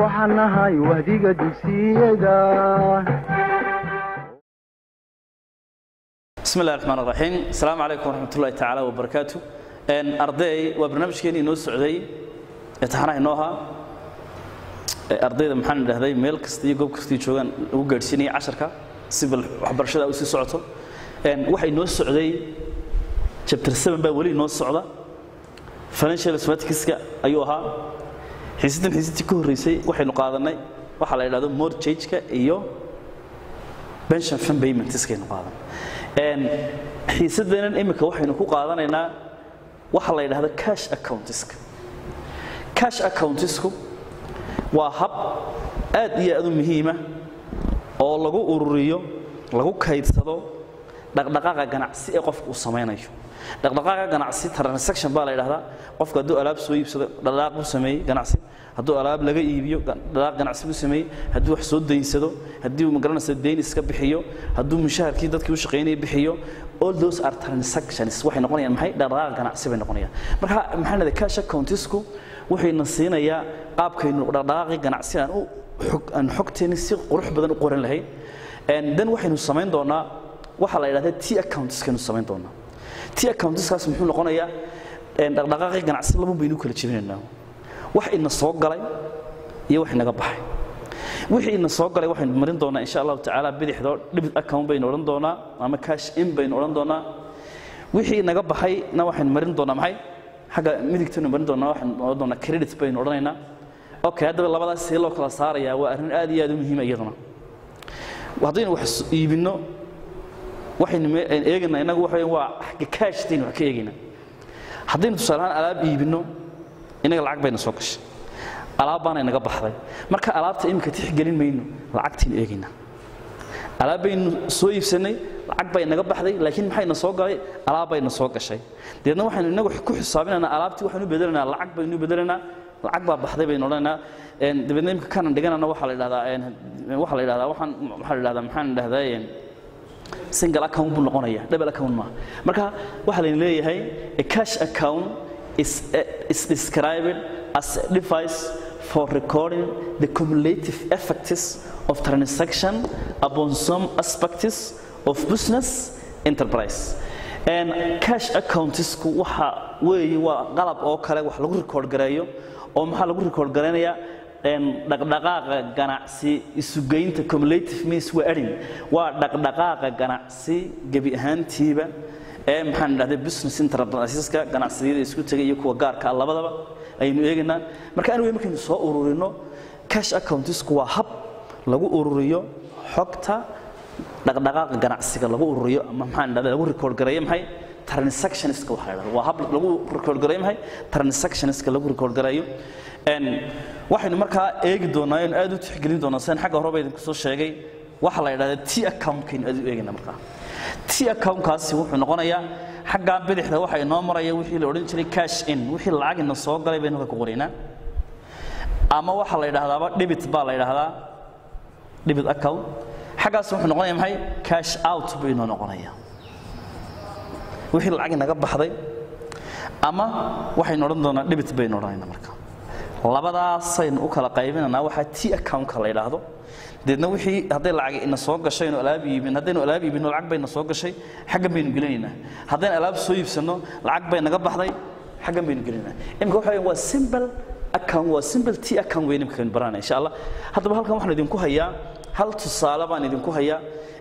waxaan nahay wahdiga dugsiyada. Bismi illahi raxmaan raxiim asalaamu calaykum waraxmat ullahi tacaala wabarakaatu arday waa barnaamijkeeni inoo socday imtixaanaha inoo ahaa. Ardayda maxaan idhahday meel kasta iyo goob kastai joogaan lagu gaadhsiinaya casharka si bal waxbarashada u sii socoto. Waxa inoo socday seven baa weli inoo socda. Financial mathematicska ayuu ahaa xiisaddan xiisadtii ka horreysay waxaynu qaadanay waxaa la yidhahdo mortgageka iyo pension fund paymentskaynu qaadan xiisadeenan imika waxaynu ku qaadanaynaa waxa la yidhahdo cash accountiska cash accountisku waa hab aad iyo aad u muhiima oo lagu ururiyo lagu kaydsado dhaqdhaqaaqa ganacsi ee qofka uu samaynayo dhaqdhaqaaqa ganacsi transaction baa la yidhahdaa. Qofku hadduu alaab soo iibsado dhaqdhaqaaq buu sameeyey ganacsi. Hadduu alaab laga iibiyo dhaqdhaqaaq ganacsi buu sameeyey. Hadduu wax soo daynsado haddii magaranaysa dayn iska bixiyo hadduu mushaharkii dadkii u shaqaynayay bixiyo all those are transactions. Waxay noqonayaan maxay? Dhaqdhaqaaqa ganacsi bay noqonayaan. Marka maxaa dhahday cash accountisku wuxuyna siinayaa qaabkaynu dhaqdhaqaaqii ganacsi aan aan xogteeni si qurux badan u qoran lahayn. Dan waxaynu samayn doonaa waxaa la yidhahda t accountiskaynu samayn doonaa t accountiskaas muxuu noqonayaa dhaqdhaqaaqii ganacsi laban baynu kala jebinaynaa wax ina soo galay iyo wax inaga baxay. Wixii ina soo galay waxaynu marin doonaa insha allahu tacaala bidixdoo debit account baynu odhan doonaa ama cash in baynu odhan doonaa. Wixii inaga baxayna waxaynu marin doonaa maxay? Xagga midigtaynu marin doonaa waxaynu odhan doonaa credit baynu odhanaynaa. Okay haddaba labadaas see loo kala saarayaa waa arrin aad iyo aad u muhiima iyaduna. Haddaynu wax iibinno waxaynu eegaynaa innagu waxa waa xagga kaashtaynu wax ka eegaynaa haddaynu tusaale ahaan alaab iibinno innaga lacag bayna soo gashay. Alaab baana inaga baxday. Marka alaabta iminka tixgelin mayno lacagtaynu eegaynaa alaab baynu soo iibsannay lacag baa inaga baxday laakiin maxayna soo galay? Alaab bayna soo gashay. Deedna waxaynu innagu ku xisaabinaynaa alaabtii waxaynu bedelanaa lacag baynu bedelanaa lacag baa baxday baynu odhanaynaa. Dabeedna imika kanan dhiganana waxaa la yidhahdaa waxaa la yidhahdaa waxaan waxaa la yidhahdaa maxaan idhahdaa single account buu noqonaya double account maaha. Marka waxaa layna leeyahay a cash account is, uh, is described as a device for recording the cumulative effects of transaction upon some aspects of business enterprise. And cash accountsku waxa weeye waa qalab oo kale wax lagu record gareeyo oo maxaa lagu record gareynayaa dhaqdhaqaaqa ganacsi isugeynta cumulative means waa erin waa dhaqdhaqaaqa ganacsi gebi ahaantiiba. Ee maxaan idhahday business enterpriseska ganacsiyada isku tegay iyo kuwa gaarka ah labadaba ayaynu eegaynaa. Marka anyway markaynu soo ururino cash accountisku waa hab lagu ururiyo xogta dhaqdhaqaaqa ganacsiga lagu ururiyo ama maxaan idhahday lagu record gareeyo maxay transactionska waxa la waa hab lagu record gareeyo maxay transactionska lagu record gareeyo waxaynu markaa eegi doonaa aynu aad u tixgelin doonaa sidan xagga horeba idinku soo sheegay waxaa la yidhahdaa t accountkaynu aad u eegayna markaa. T accountkaasi wuxuu noqonayaa xaggaa bidixda waxa inoo maraya wixii la odhan jiray cash in wixii lacag ina soo galay baynu ku qoraynaa ama waxaa la yidhahdaaba debit baa la yidhahdaa debit account. Xaggaas wuxuu noqonaya maxay? Cash out baynoo noqonaya wixii lacag inaga baxday ama waxaynu odhan doonaa debit baynu odhanayna marka. Labadaasaynu u kala qaybinanaa waxaa t accountka la yidhaahdo. Deedna wixii hadday lacag ina soo gashaynu alaab iibin haddaynu alaab iibinno lacag bayna soo gashay xaggan baynu gelinaynaa. Haddaynu alaab soo iibsanno lacag bay naga baxday xaggan baynu gelinaynaa. Imika waxa waa simple account waa simple t account weyn imika aynu baranayna insha allah. Haddaba halkan waxaan idinku hayaa hal tusaale baan idinku hayaa.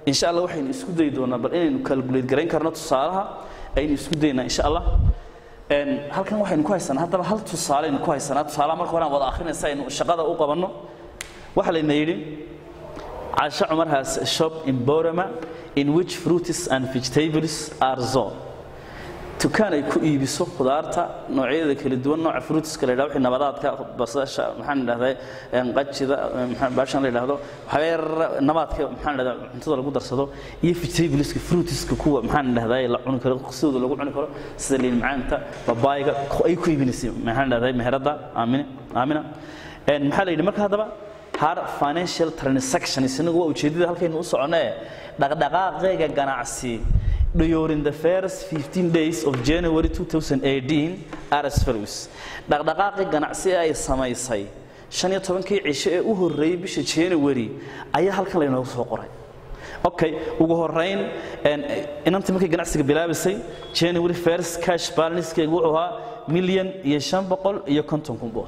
Insha allah waxaynu isku dayi doonaa bal inaynu calculate garayn karno tusaalaha aynu isku daynaa insha allah. Halkan waxaynu ku haysanaa haddaba hal tusaaleynu ku haysanaa. Tusaalaha marka hore wada akhrinaysa aynu shaqada u qabanno. Waxaa layna yidhi Asha Umar has shop in Borama in which fruits and vegetables are sold. Dukaan ay ku iibiso khudaarta noocyada kala duwan nooca fruitska la yidhahdo wixii nabadaadka basasha maxaan idhahdaa qajida maxaan baashan la yidhahdo waxyaaba nabaadka maxaan idhahdaa cuntada lagu darsado iyo vegetables-ka fruitska kuwa maxaan idhahdaa la cuni karo sidooda lagu cuni karo sida liin macaanta ay ku iibinaysay maxaan idhahdaa meherada aamina aamina. Maxaa la yidhi marka haddaba har financial transactions inagu waa ujeedada halkaynu u soconee dhaqdhaqaaqeega ganacsi during the first 15 days of January 2018 are as follows dhaqdhaqaaqi ganacsi ay samaysay. Shan iyo tobankii cisho ee u horreeyey bisha january ayaa halkan laynoogu soo qoray. Okay ugu horeyn inantii markay ganacsiga bilaabaysay january first cash balancekeegu wuxuu ahaa milyan iyo shan boqol iyo konton kun buu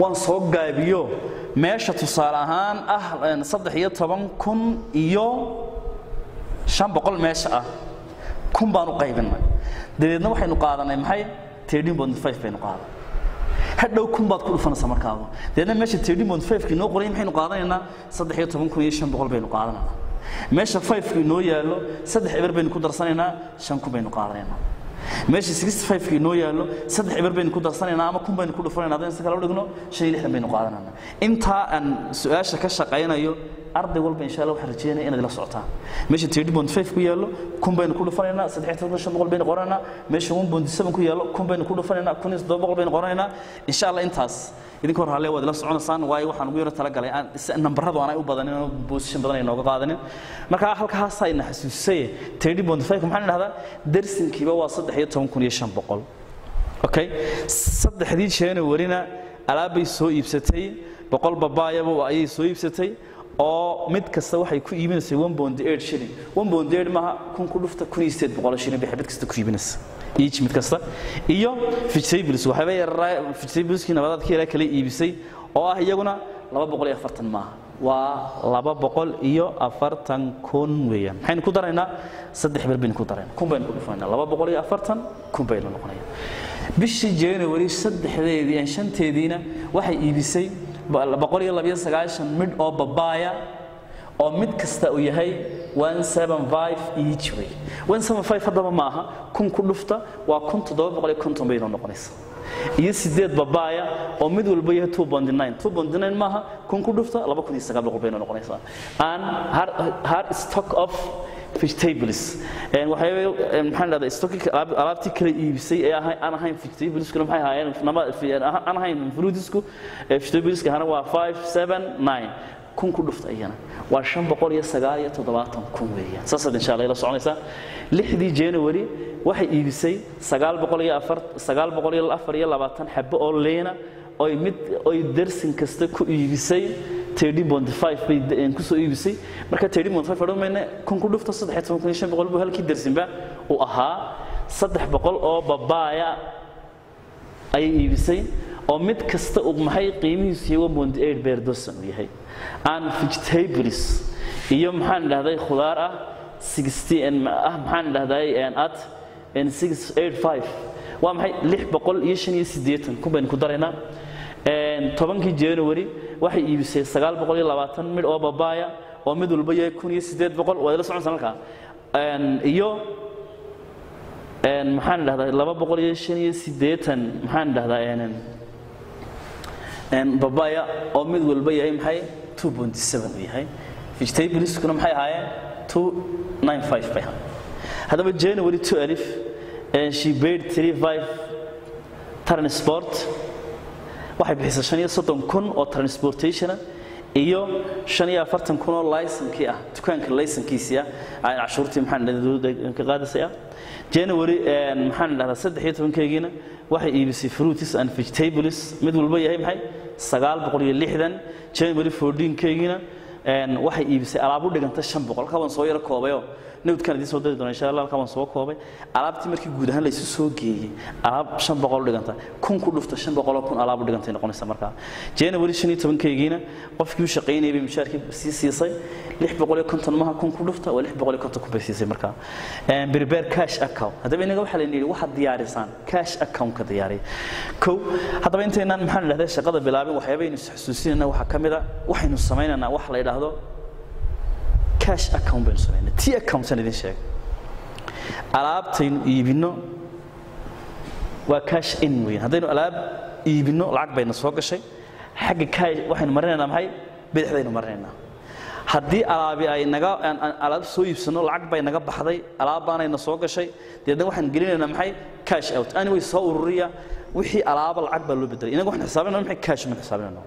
waan soo gaabiyo. Meesha tusaale ahaan ah saddex iyo toban kun iyo shan boqol meesha ah. Kun baan qaybinay. Dabeedna waxaynu qaadanay maxay? Baynu qaadan hadhow kun baad ku dhufanaysaa markaadu. Deedna meesha kii inoo qoray maxaynu qaadanaynaa saddex iyo toban kun iyo shan boqol baynu qaadanaynaa meesha fiveki inoo yaallo saddex eber baynu ku darsanaynaa shan kun baynu qaadanaynaa meesha sixty fiveki inoo yaallo saddex eber baynu ku darsanaynaa ama kun baynu ku dhufanaynaa haddaynu si kale u dhigno shan iyo lixdan baynu qaadanaynaa. Intaa aan su'aasha ka shaqaynayo arday walba insha allah waxaan rajeynaya inaad ila socotaan meesha thirty point five ku yaallo kun baynu ku dhufanaynaa saddex toban shan boqol baynu qoranaynaa meesha one point seven ku yaallo kun baynu ku dhufanaynaa kun iyo toddoba boqol baynu qoranaynaa insha allah intaas. Idinka hor halle waad ila soconaysaan waayo waxaan ugu yaro talagalay aan nambaradu aanay u badanin oo position badan ay nooga qaadanin. Marka halkaas ayna xasuusay thirty point five maxaan idhahdaa darsinkiiba waa saddex iyo toban kun iyo shan boqol. Okay? Saddexdii januarina alaabbay soo iibsatay boqol babaayaba ayay soo iibsatay oo mid kasta waxay ku iibinaysay shilling. Maaha kun ku dhufta mid kasta ku iibinaysa. Each mid kasta. Iyo vegetables waxaaba yararaa vegetableskii nabadaadka yaraa kala iibisay oo ah iyaguna maaha. Waa iyo kun weeyaan. Maxaynu ku daraynaa saddex ber baynu ku daraynaa kun baynu ku dhufanayna kun baynu noqonaya. Bishii january saddexdeedii shanteediina waxay iibisay midh oo babaaya oo mid kasta uu yahay each way. Haddaba ma aha kun ku dhufta waa kun toddoba boqol iyo konton bay inoo noqonaysa. Iyo sideed babaaya oo mid walba yahay maaha kun ku dhufta laba kun iyo sagaal boqol bay inoo noqonaysaa. And hard stock of stockii alaabtii kala iibisay ee aan ahayn vegetableskuna maxay ahaayeen aan ahayn fruitisku vegetables hana waa five seven nine. Kun ku dhufta iyana waa shan boqol iyo sagaal iyo toddobaatan kun weeyaan. Saasaad insha allah ila soconaysaa lixdii january waxay iibisay sagaal boqol iyo afar sagaal boqol iyo afar iyo labaatan xabo oo leena oy mid oy darsin kasta ku iibisay bay ku soo iibisay. Marka darsinba uu ahaa. Saddex boqol oo babaaya ayay iibisay. Oo mid kasta uu maxay qiimihiisu iyo maxaan dhahday khudaar ah ah maxaan dhahday at waa maxay lix boqol iyo shan iyo siddeetan kun baynu ku daraynaa. Tobankii january waxay iibisay sagaal boqol iyo labaatan midh oo babaaya oo mid walba yahay kun iyo siddeed boqol waad ila soconaysaa markaa. Iyo maxaan dhahdaa laba boqol iyo shan iyo siddeetan maxaan dhahdaa babaaya oo mid walba yahay maxay two point seven uu yahay vegetableskuna maxay ahaayeen two nine five bay ahaayeen haddaba january two alif she paid three five transport waxay bixisay shan iyo kun oo transportationa iyo shan iyo afartan kun oo laysankii ah dukaanka laysankiisii ah cashuurtii maxaan dowladda ka qaadisay ah. January maxaan dhahdaa saddex iyo tobankeygiina waxay iibisay fruitis and vegetables mid walba yahay maxay? Sagaal boqol iyo lixdan. January fourteenkeygiina waxay iibisay alaab u dhiganta shan boqol. Waan soo yaro koobayoo newdkan idiin soo dari doona insha allah halkaa waan soo koobay. Alaabtii markii guud ahaan laysu soo geeyey alaab shan boqol dhiganta kun ku dhufta shan boqoloo kun alaab u dhigantay noqonaysa markaa january shan iyo tobankeygiina qofkii u shaqaynayay bay mushaarkii sii siisay. Lix boqol iyo konton maha kun ku dhufta waa lix boqol iyo konton kun bay siisay markaa prepare cash account. Haddaba inaga waxaa layidhi waxaad diyaarisaan cash account ka diyaariya kow haddaba intaynaan maxaan idhahdaa shaqada bilaabin waxyaabaynu isxasuusinayna waxaa ka mid a waxaynu samaynaynaa wax la yidhaahdo cash account baynu samaynaa t account aan idin sheegay alaabtaynu iibinno waa cash in weyn haddaynu alaab iibinno lacag bayna soo gashay. Xagga cash waxaynu marinaynaa maxay bidixdaynu marinaynaa haddii alaabi ay naga alaab soo iibsano lacag bay naga baxday alaab baanayna soo gashay deedna waxaan gelinaynaa maxay? Cash out. Anyway soo ururiya wixii alaaba lacag baa loo bedelay inaga waxaan xisaabinayna maxay cash ma xisaabinayno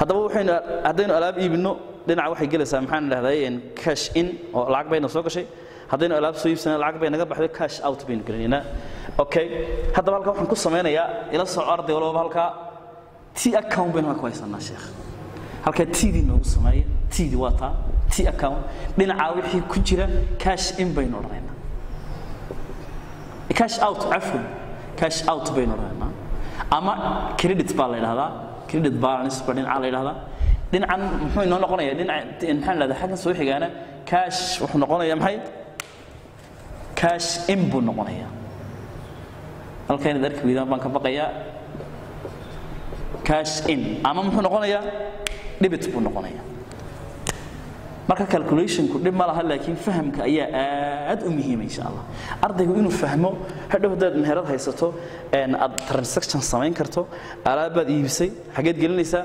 haddaba waxaynu haddaynu alaab iibino dhinaca waxay gelaysaa maxaan idhahday cash in oo lacag bayna soo gashay. Haddaynu alaab soo iibsana lacag bay naga baxday cash out baynu gelinaynaa okay haddaba halkaa waxaan ku samaynayaa ila soco arday walbaba halkaa. T account baynu halka ku haysanaa sheekh halkaa tdii noogu sameeya tdii waa taa t account. Dhinacaa wixii ku jira cash in baynu odhanaynaa cash out cafwan. Cash out baynu odhanaynaa ama credit baa la yidhahdaa. Credit balance baa dhinacaa la yidhahdaa dhinacan muxuu inoo noqonaya? Dhinaca maxaan idhahdaa xaggan soo xigaana cash wuxuu noqonaya maxay? Cash in buu noqonayaa halka inaad arki weydaan baan ka baqayaa cash in. Ama muxuu noqonayaa dhibit buu noqonayaa marka calculationku dhib ma laha laakiin fahamka ayaa aad u muhiima insha allah. Ardaygu inuu fahmo hadhow haddaad meherad haysato aad transaction samayn karto alaabaad iibisay xageed gelinaysaa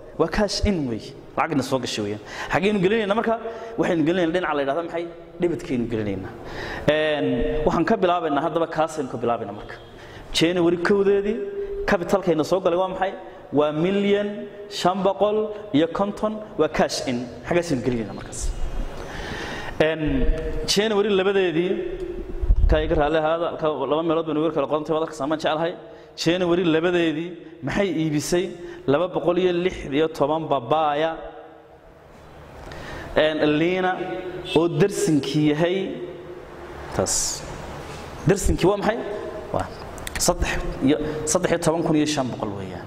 waa cash in wey. Lacagna soo gashay weeyaan xaggaynu gelinayna marka? Waxaynu gelinayna dhinaca la yidhahda maxay? Dhibadkaynu gelinaynaa. Waxaan ka bilaabaynaa haddaba kaasaynu ka bilaabaynaa marka. January kowdeedii capitalkayna soo galay waa maxay? Waa milyan shan boqol iyo konton waa cash in. Xaggaasaynu gelinayna markaas. January labadeedii ka iga raalli ahaada laba meelood baynu weer kala qorantay waad arkaysaa maan jeclahay january labadeedii maxay iibisay? Laba boqol iyo lix iyo toban babaaya liina oo darsinkii yahay. Taas darsinkii waa maxay? Saddex iyo toban kun iyo shan boqol weeyaan.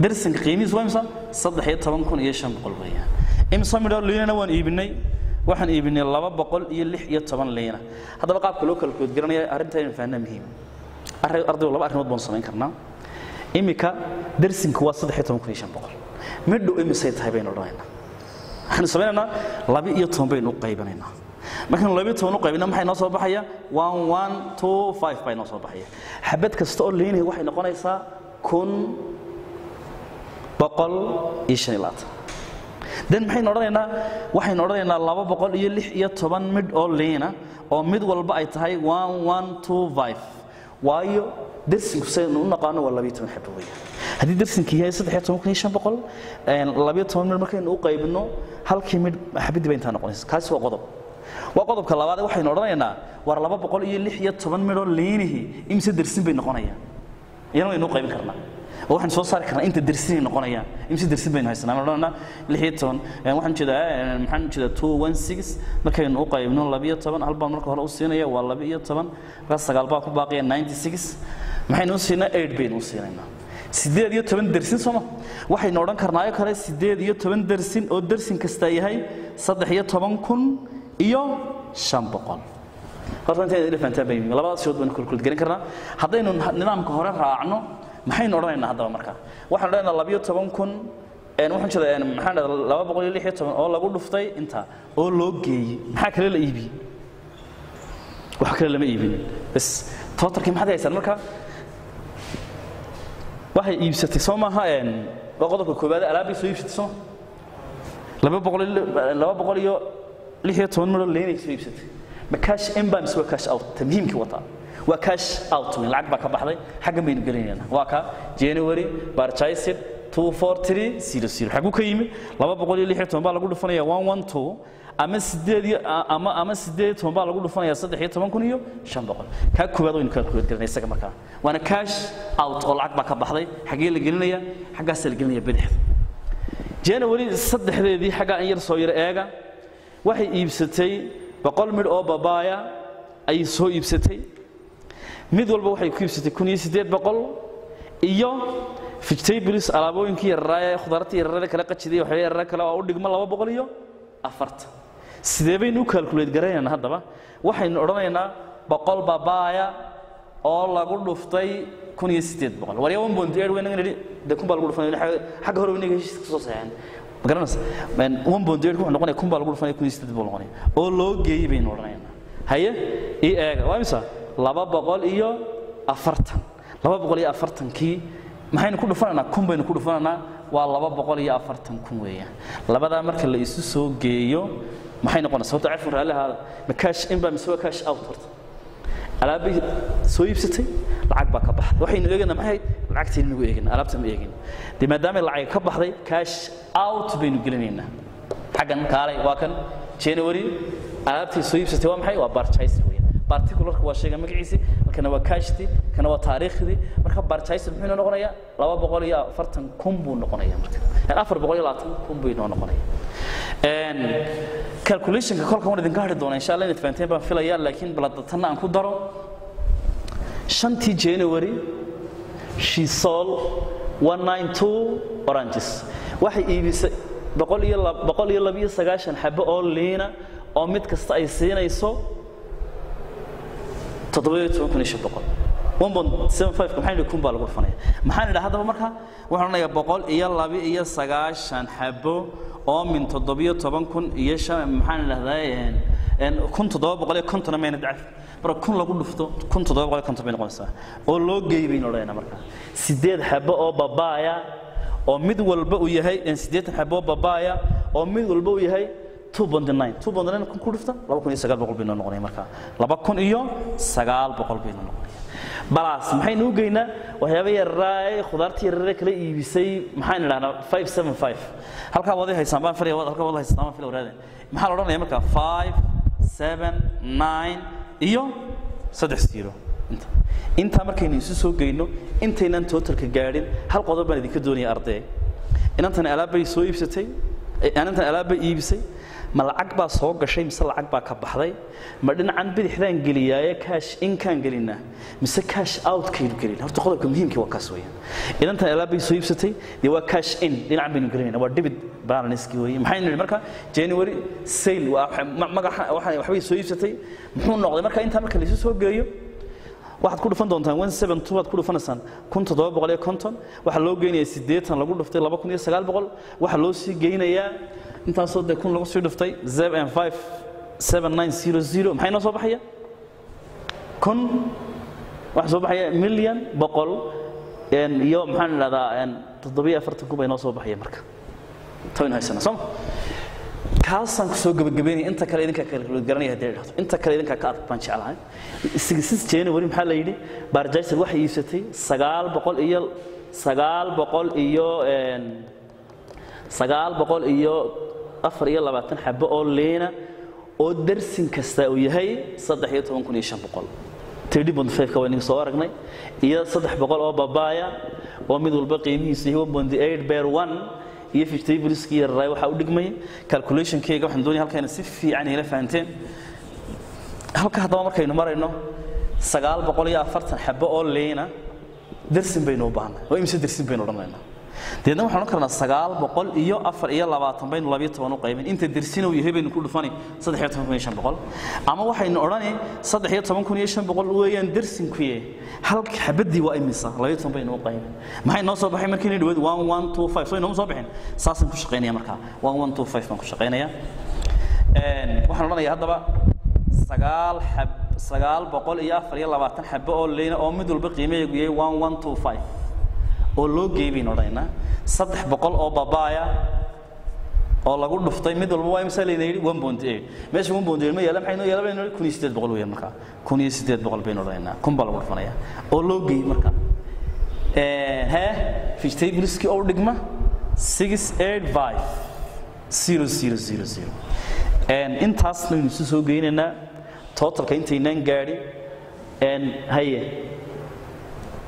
Darsinka qiimihiisu waa imsa saddex iyo toban kun iyo shan boqol weeyaan. Imsa midho liinana waan iibinay waxaan iibinay laba boqol iyo lix iyo toban liina. Haddaba qaabka loo kala koodgaranaya arrinta inaan fahnaa muhiim. Ardaygu laba arrimood baanu samayn karnaa. Imika darsinka waa saddex iyo toban kun iyo shan boqol. Midhow imisay tahay baynu odhanaynaa waxaanu samaynaynaa laba iyo toban baynu u qaybinaynaa markaanu laba iyo toban u qaybina maxay noo soo baxaya? One one two five baa noo soo baxaya. Xabad kasta oo liinahi waxay noqonaysaa kun boqol iyo shan iyo labaatan den maxaynu odhanaynaa waxaynu odhanaynaa laba boqol iyo lix iyo toban midh oo liina oo mid walba ay tahay one one two five. Waayo darsinku saynu u naqaano waa labiyo toban xabo weeyaan haddii darsinka yahay saddex iyo toban kun iyo shan boqol labiyo toban midh markaynu u qaybino halkii midh xabadii bay intaa noqonaysa. Kaasi waa qodob. Waa qodobka labaad waxaynu odhanaynaa war laba boqol iyo lix iyo toban midhoo liinihii imise darsin bay noqonayaan. Iyana waynu u qaybin karnaa oo waxaan soo saari karnaa inta darsinay noqonayaan. Imse darsin baynu haysanaa. Waxaan odhanaa lix iyo toban waxaan jeedaa maxaan jeedaa two one six. Markaynu u qaybno labiyo toban hal baan marka hore u siinaya waa laba iyo toban. Markaas sagaal baa ku baaqaya ninety six. Maxaynu u siinaa eight baynu u siinaynaa. Sideed iyo toban dersin sooma waxaynu odhan karnaayo kale sideed iyo toban dersin oo dersin kasta yahay saddex iyo toban kun iyo shan boqol. Horta intayn idin fahantaan bay labadaas shood baynu kulkulgelin karnaa. Haddaynu nidaamka hore raacno maxaynu odhanaynaa haddaba marka? Waxaan odhanaynaa labiyo toban kun waxaan jeedaa maxaan dhahdaa laba boqol iyo lix iyo toban oo lagu dhuftay intaa oo loo geeyey. Maxaa kale la iibiyey wax kale lama iibin. Bas totarkii maxaad haysaan marka? Waxay iibsatay soo maaha waa qodobka koowaad alaabbay soo iibsatay soo? Laba boqol laba boqol iyo lix iyo toban midhoo leenay soo iibsatay. Ma cash in baa mise waa cash out? Tamhiimkii wataa waa cash out lacag baa ka baxday. Xaggan baynu gelinaynaa waa ka january barchicid two four three zero zero. Xagu ka toban baa lagu dhufanaya ama ama baa lagu dhufanaya iyo kaa koowaad waynu kaa koowaad gelinay isaga markaa. Waana cash out oo lacag baa ka baxday. Xaggee la gelinaya xaggaasaa la gelinaya bidixda. January saddexdeedii xaggaa in yar soo yar eega waxay iibsatay boqol midh oo babaaya ayay soo iibsatay mid walba waxay ku iibsatay iyo vegetables alaabooyinkii yararaaye khudaartii yararada kale qajiday waxyaaba yarara kale oo u dhigma laba boqol iyo afartan sidee baynu u calculate garanaynaa haddaba? Waxaynu odhanaynaa boqol babaaya oo lagu dhuftay kun iyo siddeed boqol. Warya one point eight waynaga nidhi dee kun baa lagu dhufanaya xagga hore waynaga heshiiska ka soo saxeen ma garanaysa? One point eight wuxuu noqonaya kun baa lagu dhufanaya kun iyo siddeed boqol noqonaya. Oo loo geeyey baynu odhanaynaa. Haye? Ii eega. Waa imisa iyo afartankii maxaynu ku dhufanaynaa? Kun baynu ku dhufanaynaa. Waa iyo afartan kun weeyaan. Labadaa marka la isu soo geeyo maxay noqonaysaa horta cafun raalli ahaada ma cash in baa mise waa cash out horta? Alaabbay soo iibsatay? Lacag baa ka baxday. Waxaynu eegana maxay lacagtaynu nagu eegin? Alaabta ma eegin. Dee maadaamay lacag ka baxday cash out baynu gelinaynaa. Xaggan kaalay waa kan january alaabtii soo iibsatay waa maxay? Waa barchaiser weeyaan particularka waa shayga magaciisii kana waa cashti kana waa taariikhdii. Marka barchaiser muxuu noqonayaa laba boqol iyo afartan kun buu noqonaya marka. Afar boqol iyo labaatan kun buu inoo noqonaya. Calculationka kolkan waan idinka hadhi doonaa insha allah inaad fahanteen baan filaya laakiin baladatanna aan ku daro. Shantii january she sold 192 oranges. Waxay iibisay boqol iyo boqol iyo labiyo sagaashan xabo oo liina oo mid kasta ay siinayso toddoba-iyo toban kun iyo shan boqol one point seven five maxaa nidhi kun baa lagu dhufanaya maxaan idhaha haddaba marka waxaan odhanayaa boqol iyo laba iyo sagaashan xabo oo min toddobiyo toban kun iyo shan maxaan idhahdaa kun toddoba boqol iyo kontona mayna dacaf marka kun lagu dhufto kun toddoba boqol iyo konton bay noqonaysaa. Oo loo geeyey baynu odhanaynaa marka. Sideed xabo oo babaaya oo mid walba uu yahay siddeetan xabo oo babaaya oo mid walba uu yahay balaas maxaynu u geynaa? Waxyaaba yaraaye khudaartii yarare kala iibisay maxaan idhahnaa halkaa waday haysaan baan filaya halkaa wada haysaan baan filaya waraade maxaa la odhanaya marka five seven nine iyo saddex zero. Inta. Intaa markaynu isu soo geyno intaynaan totalka gaadhin hal qodob baan idinka doonaya arday inantan alaabbay soo iibsatay inantan alaabbay iibisay ma lacag baa soo gashay mise lacag baa ka baxday? Ma dhinacan bidixdaan geliyaaye cash inkaan gelinaa? Mise cash out kaynu gelina horta qodobka muhiimkii waa kaas weeyaan. Inantan alaabbay soo iibsatay dee waa cash in dhinacan baynu gelinayna waa debit balanskii weeye maxaynu nidhi marka january sale magaxa waxbay soo iibsatay. Muxuu noqday? Marka intaa marka laysu soo geeyo waxaad ku dhufan doontaan one seven two aad ku dhufanaysaan kun toddoba boqol iyo konton. Waxaa loo geynayaa siddeetan lagu dhuftay laba kun iyo sagaal boqol. Waxaa loo sii geynayaa intaasoo dee kun lagu sii dhuftay seven five seven nine zero zero. Maxay noo soo baxaya? Kun? Waxaa soo baxaya milyan boqol iyo maxaan idhahdaa toddobiyo afartan kun bay noo soo baxaya marka. Taynu haysana sooma. Kaasaan ku soo gabagabeynaya inta kale idinkaa kala garanaya haddii la dhahdo inta kale idinkaa ka adag baan jeclahay. Six january maxaa la yidhi? Barjaiser waxay iibsatay sagaal boqol iyo sagaal boqol iyo sagaal boqol iyo afar iyo labaatan xabo oo leena oo darsin kasta uu yahay saddex iyo toban kun iyo shan boqol. Thirty point five ka waa inaga soo aragnay iyo saddex boqol oo babaaya oo mid walba qiimihiisu yahay one point eight bear one iyo vegetableskii yararaay waxaa u dhigmaya calculationkeyga waxaan doonaya halkayna si fiican ila fahanteen. Halka haddaba markaynu marayno sagaal boqol iyo afartan xabo oo leena darsin baynu u baahnay oo imise darsin baynu odhanaynaa deedna waxaan odhan karnaa sagaal boqol iyo afar iyo labaatan baynu labiyo toban u qaybin. Inta dersin uu yahay baynu ku dhufani saddex toban kun iyo shan boqol. Ama waxaynu odhani saddex toban kun iyo shan boqol weeyaan dersinkuye hal xabadii waa imisa labiyo toban baynu u qaybin. Maxay noo soo baxay markiina dhaweed one one two five. Soo inooma soo bixin? Saasaan ku shaqaynaya markaa one one two five baan ku shaqaynaya. Waxaan odhanayaa haddaba sagaal xab sagaal boqol iyo afar iyo labaatan xabo oo leyna oo mid walba qiimaheegu yahay. One one two five oo loo geeyey baynu odhanaynaa saddex boqol oo babaaya oo lagu dhuftay mid walba waa imsa layna yidhi one point eight. Meesha one point eight ma yaalla maxay noo yaalla baynu kun iyo siddeed boqol weeyaan markaa kun iyo siddeed boqol baynu odhanaynaa kun baa lagu dhufanayaa. Oo loo geeyey markaa hee? Vegetableski oo dhigma? Six eight five zero zero zero zero. Intaas baynu isu soo geynaynaa. Totalka intaynaan gaadhin haye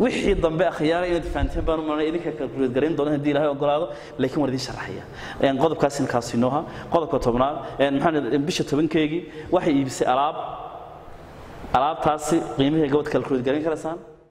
wixii dambe akhyaara inaad fahanteen baan u malanay idinka kalkuleed garayn doona haddii ilaahay ogolaado laakiin waan idiin sharaxaya qodobkaas inkaas inooha qodobka tobnaad maxaa bisha tobankeegii waxay iibisay alaab. Alaabtaasi qiimihii gabadh kalkuleed garayn karaysaan